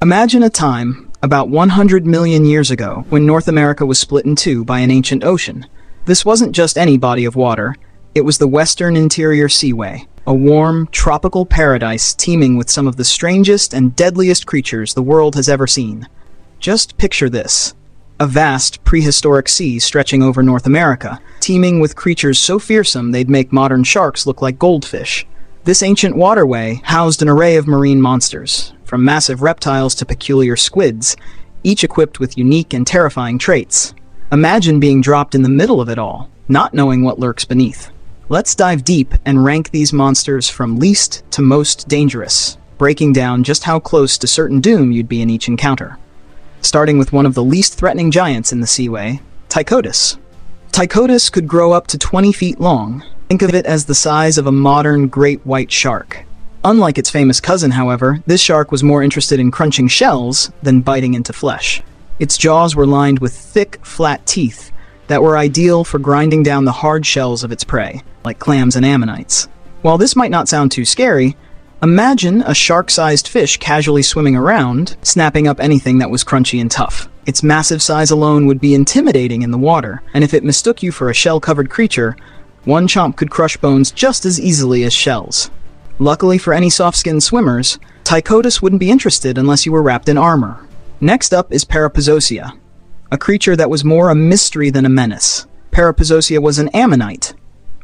Imagine a time, about 100 million years ago, when North America was split in two by an ancient ocean. This wasn't just any body of water, it was the Western Interior Seaway, a warm, tropical paradise teeming with some of the strangest and deadliest creatures the world has ever seen. Just picture this. A vast, prehistoric sea stretching over North America, teeming with creatures so fearsome they'd make modern sharks look like goldfish. This ancient waterway housed an array of marine monsters, from massive reptiles to peculiar squids, each equipped with unique and terrifying traits. Imagine being dropped in the middle of it all, not knowing what lurks beneath. Let's dive deep and rank these monsters from least to most dangerous, breaking down just how close to certain doom you'd be in each encounter. Starting with one of the least threatening giants in the seaway, Ptychodus. Ptychodus could grow up to 20 feet long. Think of it as the size of a modern great white shark. Unlike its famous cousin, however, this shark was more interested in crunching shells than biting into flesh. Its jaws were lined with thick, flat teeth that were ideal for grinding down the hard shells of its prey, like clams and ammonites. While this might not sound too scary, imagine a shark-sized fish casually swimming around, snapping up anything that was crunchy and tough. Its massive size alone would be intimidating in the water, and if it mistook you for a shell-covered creature, one chomp could crush bones just as easily as shells. Luckily for any soft-skinned swimmers, Ptychodus wouldn't be interested unless you were wrapped in armor. Next up is Parapuzosia, a creature that was more a mystery than a menace. Parapuzosia was an ammonite,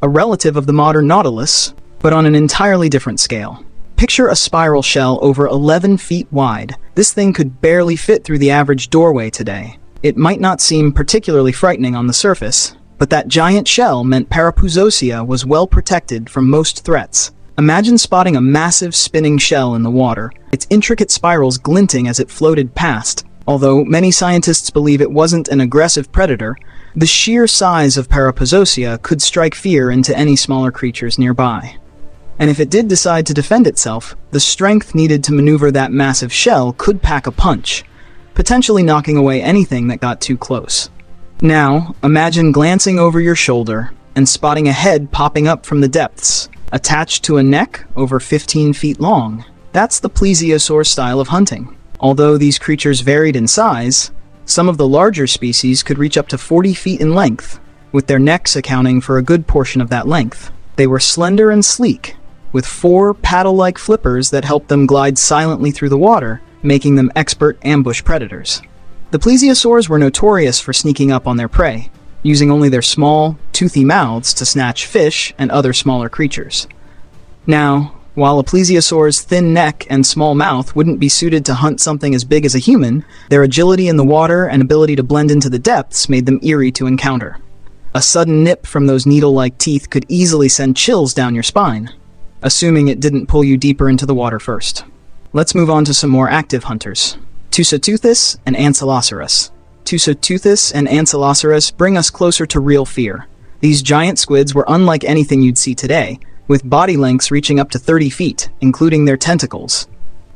a relative of the modern nautilus, but on an entirely different scale. Picture a spiral shell over 11 feet wide. This thing could barely fit through the average doorway today. It might not seem particularly frightening on the surface, but that giant shell meant Parapuzosia was well protected from most threats. Imagine spotting a massive spinning shell in the water, its intricate spirals glinting as it floated past. Although many scientists believe it wasn't an aggressive predator, the sheer size of Parapuzosia could strike fear into any smaller creatures nearby. And if it did decide to defend itself, the strength needed to maneuver that massive shell could pack a punch, potentially knocking away anything that got too close. Now, imagine glancing over your shoulder and spotting a head popping up from the depths, attached to a neck over 15 feet long. That's the plesiosaur style of hunting. Although these creatures varied in size, some of the larger species could reach up to 40 feet in length, with their necks accounting for a good portion of that length. They were slender and sleek, with four paddle-like flippers that helped them glide silently through the water, making them expert ambush predators. The plesiosaurs were notorious for sneaking up on their prey, using only their small, toothy mouths to snatch fish and other smaller creatures. Now, while a plesiosaur's thin neck and small mouth wouldn't be suited to hunt something as big as a human, their agility in the water and ability to blend into the depths made them eerie to encounter. A sudden nip from those needle-like teeth could easily send chills down your spine, assuming it didn't pull you deeper into the water first. Let's move on to some more active hunters. Tusoteuthis and Ancyloceras. Tusoteuthis and Ancyloceras bring us closer to real fear. These giant squids were unlike anything you'd see today, with body lengths reaching up to 30 feet, including their tentacles.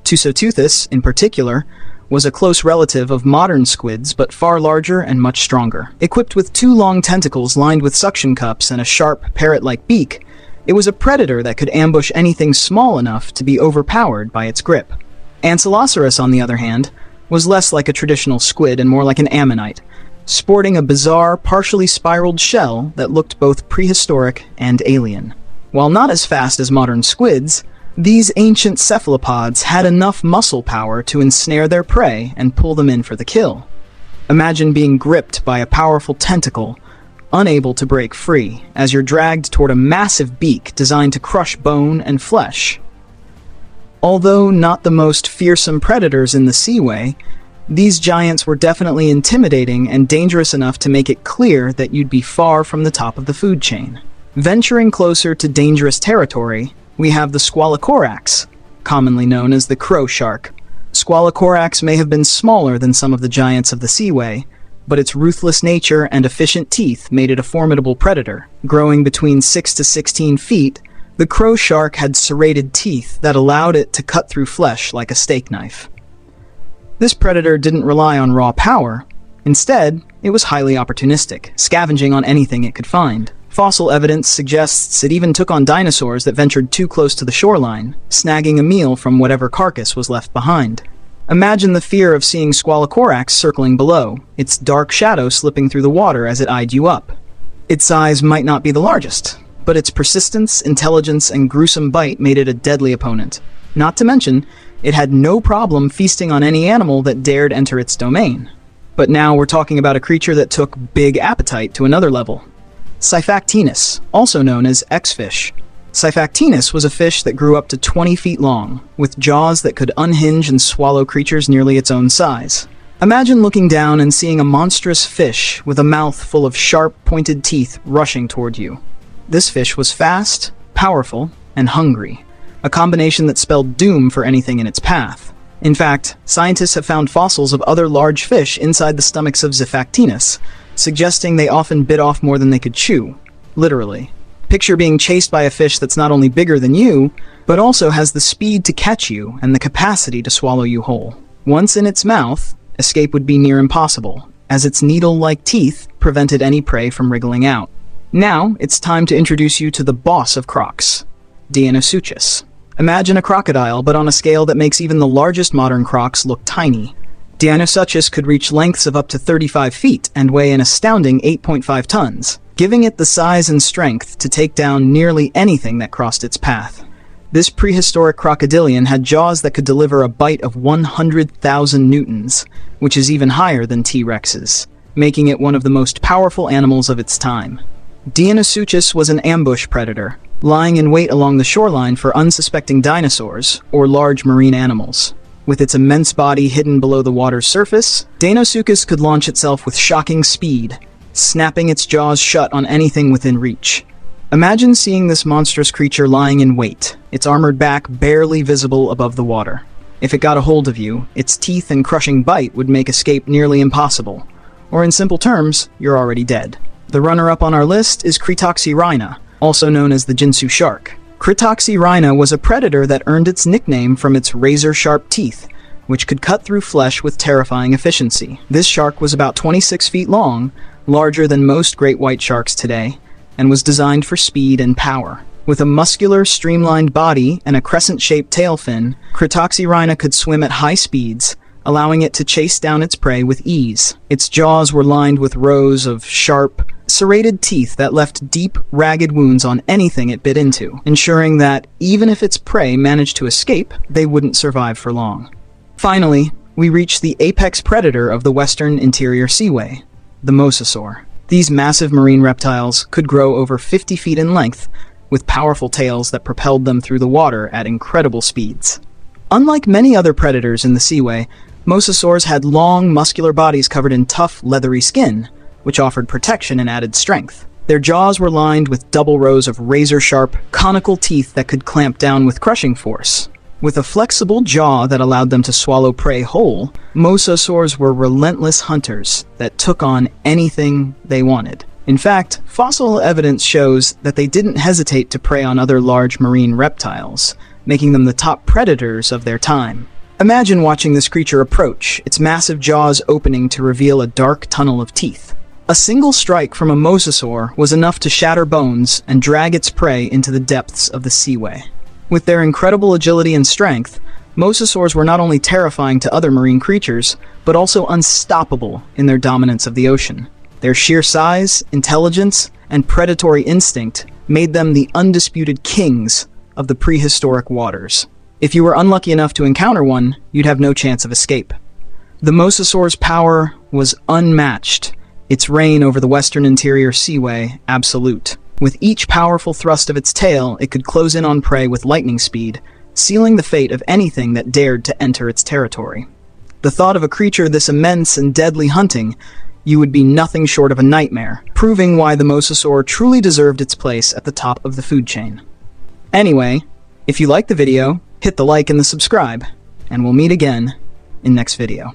Tusoteuthis, in particular, was a close relative of modern squids, but far larger and much stronger. Equipped with two long tentacles lined with suction cups and a sharp, parrot-like beak, it was a predator that could ambush anything small enough to be overpowered by its grip. Ancyloceras, on the other hand, was less like a traditional squid and more like an ammonite, sporting a bizarre, partially spiraled shell that looked both prehistoric and alien. While not as fast as modern squids, these ancient cephalopods had enough muscle power to ensnare their prey and pull them in for the kill. Imagine being gripped by a powerful tentacle, unable to break free, as you're dragged toward a massive beak designed to crush bone and flesh. Although not the most fearsome predators in the seaway, these giants were definitely intimidating and dangerous enough to make it clear that you'd be far from the top of the food chain. Venturing closer to dangerous territory, we have the Squalicorax, commonly known as the crow shark. Squalicorax may have been smaller than some of the giants of the seaway, but its ruthless nature and efficient teeth made it a formidable predator. Growing between 6 to 16 feet, the crow shark had serrated teeth that allowed it to cut through flesh like a steak knife. This predator didn't rely on raw power. Instead, it was highly opportunistic, scavenging on anything it could find. Fossil evidence suggests it even took on dinosaurs that ventured too close to the shoreline, snagging a meal from whatever carcass was left behind. Imagine the fear of seeing Squalicorax circling below, its dark shadow slipping through the water as it eyed you up. Its size might not be the largest, but its persistence, intelligence, and gruesome bite made it a deadly opponent. Not to mention, it had no problem feasting on any animal that dared enter its domain. But now we're talking about a creature that took big appetite to another level. Xiphactinus, also known as X-fish. Xiphactinus was a fish that grew up to 20 feet long, with jaws that could unhinge and swallow creatures nearly its own size. Imagine looking down and seeing a monstrous fish with a mouth full of sharp, pointed teeth rushing toward you. This fish was fast, powerful, and hungry, a combination that spelled doom for anything in its path. In fact, scientists have found fossils of other large fish inside the stomachs of Xiphactinus, suggesting they often bit off more than they could chew. Literally. Picture being chased by a fish that's not only bigger than you, but also has the speed to catch you and the capacity to swallow you whole. Once in its mouth, escape would be near impossible, as its needle-like teeth prevented any prey from wriggling out. Now, it's time to introduce you to the boss of crocs, Deinosuchus. Imagine a crocodile, but on a scale that makes even the largest modern crocs look tiny. Deinosuchus could reach lengths of up to 35 feet and weigh an astounding 8.5 tons, giving it the size and strength to take down nearly anything that crossed its path. This prehistoric crocodilian had jaws that could deliver a bite of 100,000 newtons, which is even higher than T-Rex's, making it one of the most powerful animals of its time. Deinosuchus was an ambush predator, lying in wait along the shoreline for unsuspecting dinosaurs or large marine animals. With its immense body hidden below the water's surface, Deinosuchus could launch itself with shocking speed, snapping its jaws shut on anything within reach. Imagine seeing this monstrous creature lying in wait, its armored back barely visible above the water. If it got a hold of you, its teeth and crushing bite would make escape nearly impossible. Or in simple terms, you're already dead. The runner-up on our list is Cretoxyrhina, also known as the Ginsu shark. Cretoxyrhina was a predator that earned its nickname from its razor-sharp teeth, which could cut through flesh with terrifying efficiency. This shark was about 26 feet long, larger than most great white sharks today, and was designed for speed and power. With a muscular, streamlined body and a crescent-shaped tail fin, Cretoxyrhina could swim at high speeds, allowing it to chase down its prey with ease. Its jaws were lined with rows of sharp, serrated teeth that left deep, ragged wounds on anything it bit into, ensuring that even if its prey managed to escape, they wouldn't survive for long. Finally, we reach the apex predator of the western interior seaway, the mosasaur. These massive marine reptiles could grow over 50 feet in length, with powerful tails that propelled them through the water at incredible speeds. Unlike many other predators in the seaway, mosasaurs had long, muscular bodies covered in tough, leathery skin, which offered protection and added strength. Their jaws were lined with double rows of razor-sharp, conical teeth that could clamp down with crushing force. With a flexible jaw that allowed them to swallow prey whole, mosasaurs were relentless hunters that took on anything they wanted. In fact, fossil evidence shows that they didn't hesitate to prey on other large marine reptiles, making them the top predators of their time. Imagine watching this creature approach, its massive jaws opening to reveal a dark tunnel of teeth. A single strike from a mosasaur was enough to shatter bones and drag its prey into the depths of the seaway. With their incredible agility and strength, mosasaurs were not only terrifying to other marine creatures, but also unstoppable in their dominance of the ocean. Their sheer size, intelligence, and predatory instinct made them the undisputed kings of the prehistoric waters. If you were unlucky enough to encounter one, you'd have no chance of escape. The mosasaur's power was unmatched, its reign over the western interior seaway absolute. With each powerful thrust of its tail, it could close in on prey with lightning speed, sealing the fate of anything that dared to enter its territory. The thought of a creature this immense and deadly hunting you would be nothing short of a nightmare, proving why the mosasaur truly deserved its place at the top of the food chain. Anyway, if you liked the video, hit the like and the subscribe, and we'll meet again in next video.